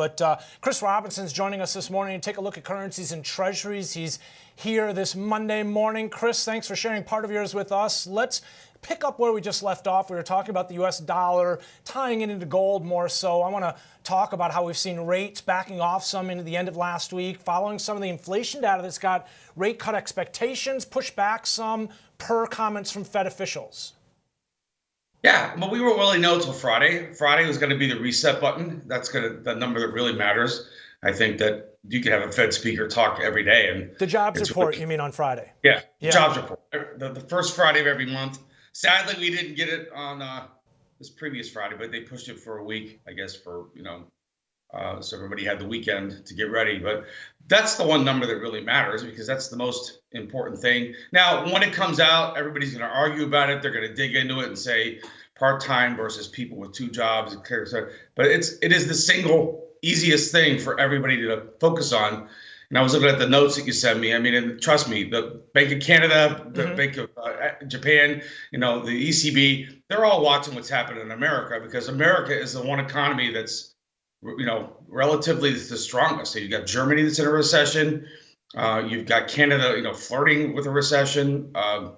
But uh, Chris Robinson's joining us this morning to take a look at currencies and treasuries. He's here this Monday morning. Chris, thanks for sharing part of yours with us. Let's pick up where we just left off. We were talking about the US dollar, tying it into gold more so. I want to talk about how we've seen rates backing off some into the end of last week, following some of the inflation data that's got rate cut expectations pushed back some per comments from Fed officials. Yeah, but we won't really know until Friday. Friday was going to be the reset button. That's going to the number that really matters. I think that you can have a Fed speaker talk every day, and the jobs report. Really, you mean on Friday? Yeah, yeah. jobs report. The, the, first Friday of every month. Sadly, we didn't get it on uh, this previous Friday, but they pushed it for a week, I guess, for you know, uh, so everybody had the weekend to get ready. But that's the one number that really matters because that's the most important thing. Now, when it comes out, everybody's going to argue about it. They're going to dig into it and say part time versus people with two jobs, etc. But it's it is the single easiest thing for everybody to focus on. And I was looking at the notes that you sent me. I mean, and trust me, the Bank of Canada, the mm-hmm. Bank of uh, Japan, you know, the ECB, they're all watching what's happening in America because America is the one economy that's you know, relatively the strongest. So you've got Germany that's in a recession. Uh, you've got Canada, you know, flirting with a recession. Uh,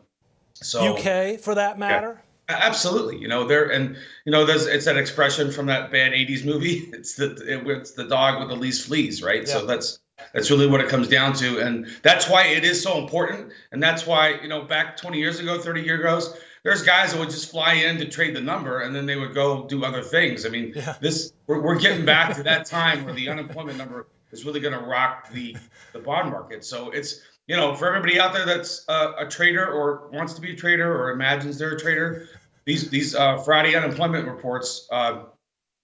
so UK, for that matter. Yeah, absolutely, you know, there and you know, there's it's that expression from that bad '80s movie. It's the it, it's the dog with the least fleas, right? Yeah. So that's that's really what it comes down to, and that's why it is so important. And that's why you know, back 20 years ago, 30 years ago, there's guys that would just fly in to trade the number and then they would go do other things. I mean, yeah. this we're, we're getting back to that time where the unemployment number is really going to rock the the bond market. So it's you know for everybody out there that's uh, a trader or wants to be a trader or imagines they're a trader, these these uh, Friday unemployment reports. Uh,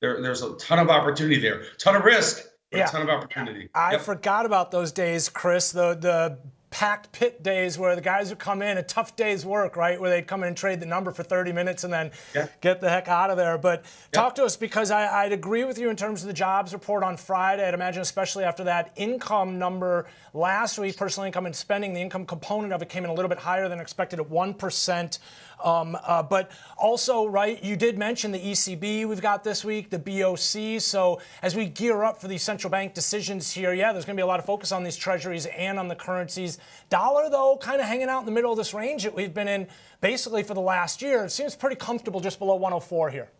there, there's a ton of opportunity there, ton of risk, yeah. a ton of opportunity. I yep. forgot about those days, Chris. The the packed pit days where the guys would come in, a tough day's work, right? Where they'd come in and trade the number for 30 minutes and then yeah. get the heck out of there. But yeah. talk to us because I, would agree with you in terms of the jobs report on Friday. I'd imagine, especially after that income number last week, personal income and spending, the income component of it came in a little bit higher than expected at 1%. Um, uh, but also, right, you did mention the ECB we've got this week, the BOC. So as we gear up for these central bank decisions here, yeah, there's going to be a lot of focus on these treasuries and on the currencies. Dollar, though, kind of hanging out in the middle of this range that we've been in basically for the last year. It seems pretty comfortable just below 104 here.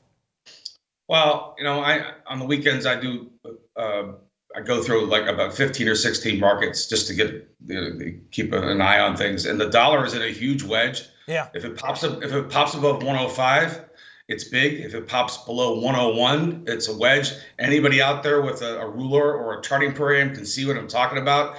Well, you know, I on the weekends I do. Uh, I go through like about 15 or 16 markets just to get you know, keep an eye on things. And the dollar is in a huge wedge. Yeah. If it pops up, if it pops above 105, it's big. If it pops below 101, it's a wedge. Anybody out there with a, a ruler or a charting program can see what I'm talking about.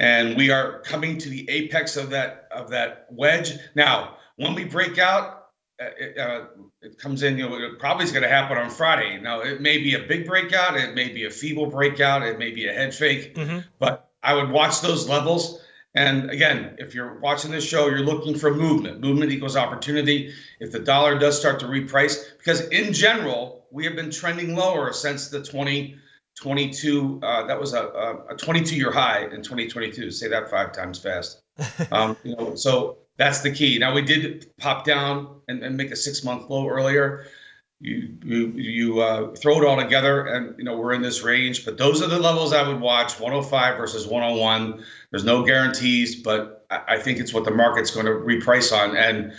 And we are coming to the apex of that of that wedge. Now, when we break out, uh, it, uh, it, comes in, you know, it probably is going to happen on Friday. Now, it may be a big breakout, it may be a feeble breakout, it may be a head fake, mm-hmm. but I would watch those levels. And again, if you're watching this show, you're looking for movement. Movement equals opportunity. If the dollar does start to reprice, because in general, we have been trending lower since the 2022. Uh, that was a, a 22 year high in 2022. Say that five times fast. Um, you know, so that's the key. Now we did pop down and, and make a six month low earlier. You you you uh, throw it all together, and you know we're in this range. But those are the levels I would watch: 105 versus 101. There's no guarantees, but I, I think it's what the market's going to reprice on, and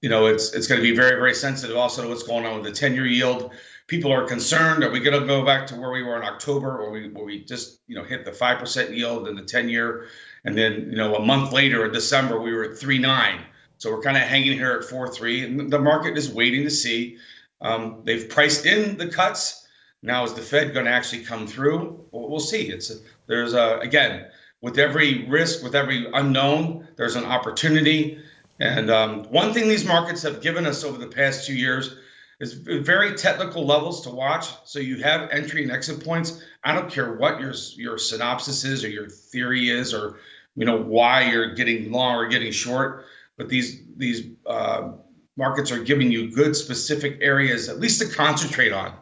you know it's it's going to be very very sensitive also to what's going on with the 10 year yield. People are concerned: Are we going to go back to where we were in October, or we where we just you know hit the five percent yield in the 10 year? And then, you know, a month later in December, we were at three nine. So we're kind of hanging here at four three, and the market is waiting to see. Um, they've priced in the cuts. Now, is the Fed going to actually come through? Well, we'll see. It's a, there's a again with every risk, with every unknown, there's an opportunity. And um, one thing these markets have given us over the past two years is very technical levels to watch. So you have entry and exit points. I don't care what your your synopsis is or your theory is or you know why you're getting long or getting short, but these these uh, markets are giving you good specific areas at least to concentrate on.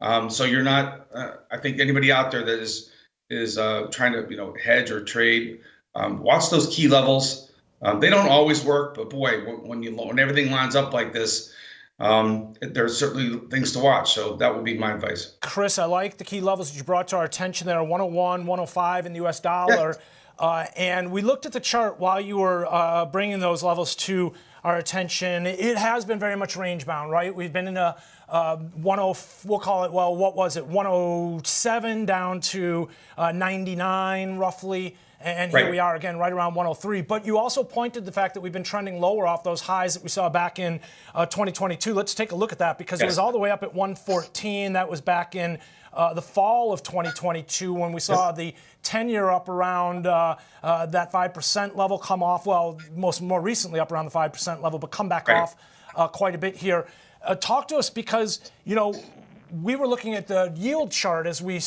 Um, so you're not. Uh, I think anybody out there that is is uh, trying to you know hedge or trade, um, watch those key levels. Um, they don't always work, but boy, when you when everything lines up like this, um, there's certainly things to watch. So that would be my advice. Chris, I like the key levels that you brought to our attention there 101, 105 in the US dollar. Yeah. Uh, and we looked at the chart while you were uh, bringing those levels to our attention. It has been very much range bound, right? We've been in a uh, 10, we'll call it, well, what was it, 107 down to uh, 99 roughly. And here right. we are again, right around 103. But you also pointed the fact that we've been trending lower off those highs that we saw back in uh, 2022. Let's take a look at that because yes. it was all the way up at 114. That was back in uh, the fall of 2022 when we saw the 10 year up around uh, uh, that 5% level come off. Well, most more recently up around the 5% level, but come back right. off uh, quite a bit here. Uh, talk to us because, you know, we were looking at the yield chart as we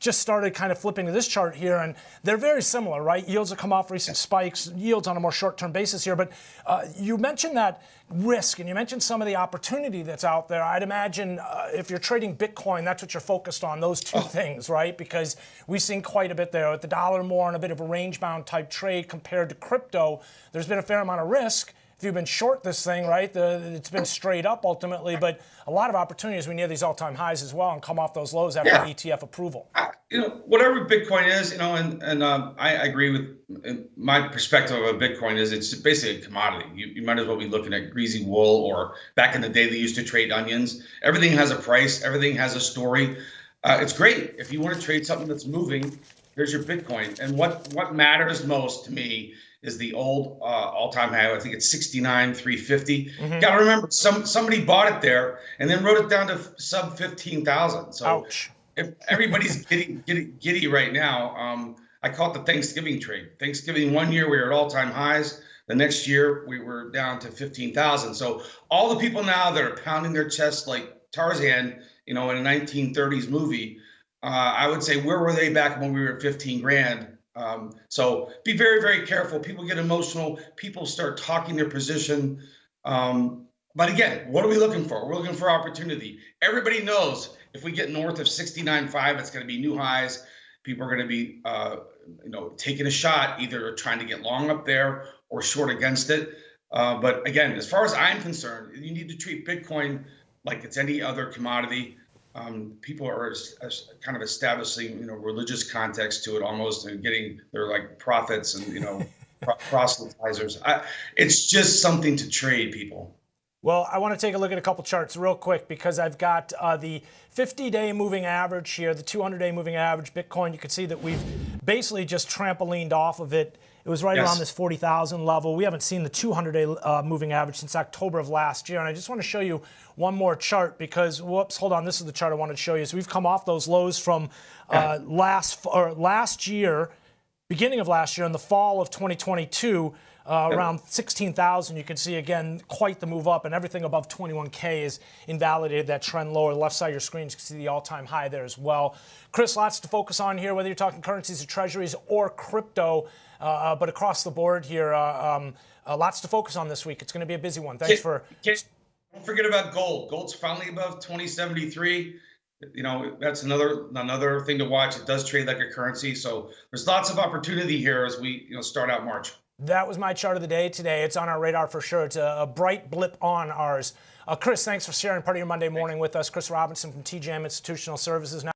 just started kind of flipping to this chart here, and they're very similar, right? Yields have come off recent spikes, yields on a more short-term basis here. But uh, you mentioned that risk, and you mentioned some of the opportunity that's out there. I'd imagine uh, if you're trading Bitcoin, that's what you're focused on, those two oh. things, right? Because we've seen quite a bit there. With the dollar more on a bit of a range-bound type trade compared to crypto, there's been a fair amount of risk you've been short this thing, right, the, it's been straight up ultimately, but a lot of opportunities we near these all-time highs as well and come off those lows after yeah. ETF approval. I, you know, whatever Bitcoin is, you know, and and um, I, I, agree with my perspective of a Bitcoin is it's basically a commodity. You, you might as well be looking at greasy wool or back in the day they used to trade onions. Everything has a price. Everything has a story. Uh, it's great if you want to trade something that's moving. Here's your Bitcoin, and what what matters most to me is the old uh, all-time high. I think it's 69 350. Mm-hmm. Got to remember, some somebody bought it there and then wrote it down to sub 15,000. So Ouch. if everybody's giddy, giddy, giddy right now, um, I call it the Thanksgiving trade. Thanksgiving one year we were at all-time highs. The next year we were down to 15,000. So all the people now that are pounding their chest like Tarzan, you know, in a 1930s movie, uh, I would say where were they back when we were at 15 grand? Um, so be very, very careful. People get emotional. People start talking their position. Um, but again, what are we looking for? We're looking for opportunity. Everybody knows if we get north of 69.5, it's going to be new highs. People are going to be, uh, you know, taking a shot, either trying to get long up there or short against it. Uh, but again, as far as I'm concerned, you need to treat Bitcoin like it's any other commodity um, people are kind of establishing, you know, religious context to it almost, and getting they're like prophets and you know, proselytizers. I, it's just something to trade people. Well, I want to take a look at a couple charts real quick because I've got uh, the 50-day moving average here, the 200-day moving average. Bitcoin, you can see that we've basically just trampolined off of it. It was right yes. around this 40,000 level. We haven't seen the 200-day uh, moving average since October of last year. And I just want to show you one more chart because, whoops, hold on. This is the chart I wanted to show you. So we've come off those lows from uh, last or last year, beginning of last year, in the fall of 2022 uh, around 16,000. You can see again quite the move up, and everything above 21K is invalidated that trend lower. The left side of your screen, you can see the all-time high there as well. Chris, lots to focus on here, whether you're talking currencies or treasuries or crypto, uh, uh but across the board here, uh, um, uh, lots to focus on this week. It's going to be a busy one. Thanks for. don't forget about gold. Gold's finally above 2073 you know that's another another thing to watch it does trade like a currency so there's lots of opportunity here as we you know start out march that was my chart of the day today. It's on our radar for sure. It's a, a bright blip on ours. Uh, Chris, thanks for sharing part of your Monday morning with us. Chris Robinson from TJM Institutional Services. Now